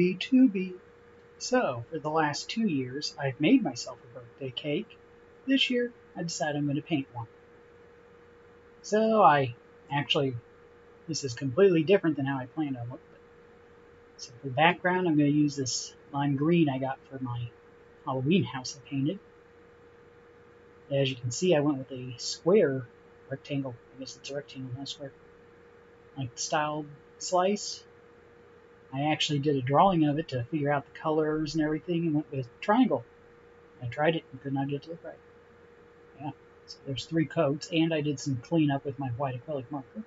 be to be. So, for the last two years, I've made myself a birthday cake. This year, I decided I'm going to paint one. So, I actually, this is completely different than how I planned on it. So, for the background, I'm going to use this lime green I got for my Halloween house I painted. As you can see, I went with a square rectangle. I guess it's a rectangle, not a square. Like styled slice. I actually did a drawing of it to figure out the colors and everything and went with triangle. I tried it and could not get it to look right. Yeah, so there's three coats, and I did some cleanup with my white acrylic marker.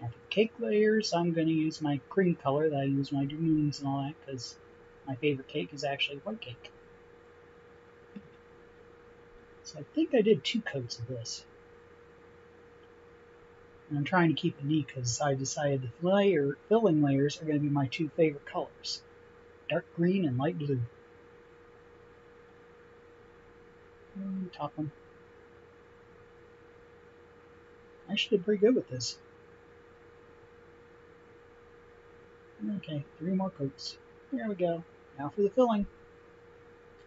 Now for the cake layers, I'm going to use my cream color that I use when I do moons and all that, because my favorite cake is actually white cake. So I think I did two coats of this. And I'm trying to keep it neat because I decided the layer, filling layers are going to be my two favorite colors, dark green and light blue. And top one. I actually did pretty good with this. Okay, three more coats. There we go. Now for the filling.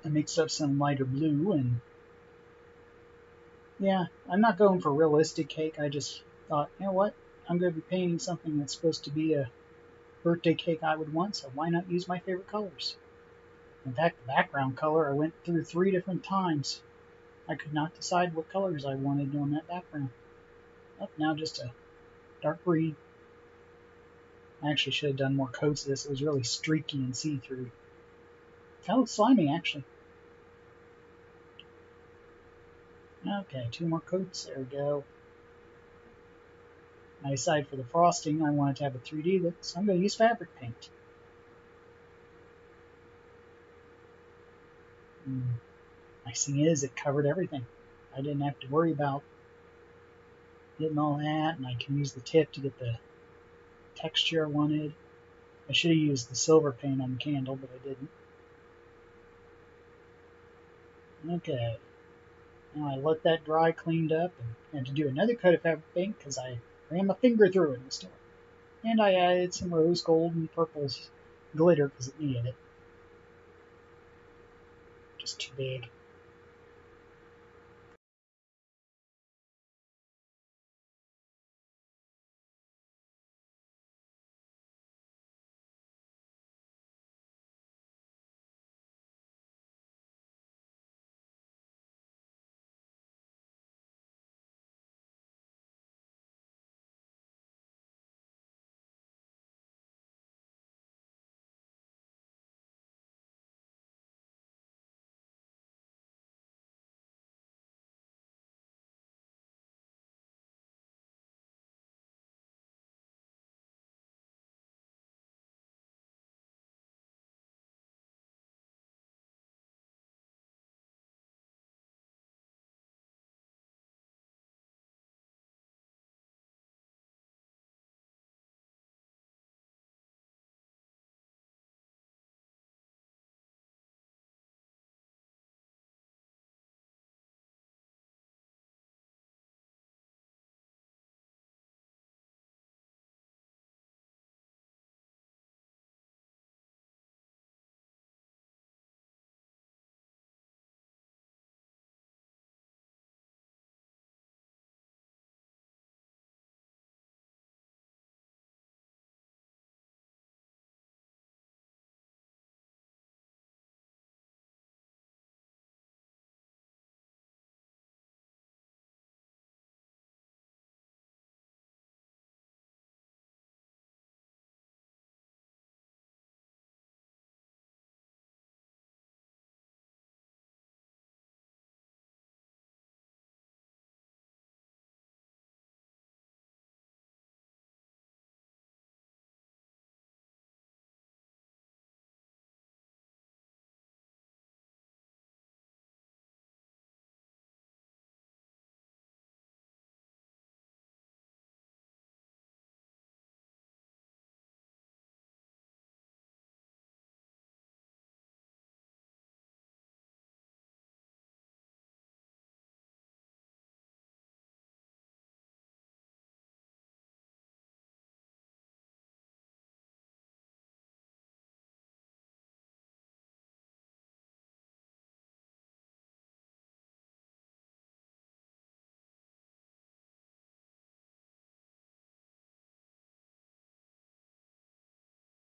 I mixed up some lighter blue and yeah, I'm not going for realistic cake. I just thought, you know what? I'm going to be painting something that's supposed to be a birthday cake I would want, so why not use my favorite colors? In fact, the background color I went through three different times. I could not decide what colors I wanted on that background. Up now just a dark green. I actually should have done more coats of this. It was really streaky and see-through. Kind of slimy, actually. Okay, two more coats. There we go. I decided for the frosting I wanted to have a 3D look, so I'm going to use fabric paint. Mm. Nice thing is, it covered everything. I didn't have to worry about getting all that, and I can use the tip to get the texture I wanted. I should have used the silver paint on the candle, but I didn't. Okay. Now I let that dry, cleaned up, and had to do another coat of fabric paint because I ran my finger through it and still. And I added some rose gold and purples glitter because it needed it. Just too big.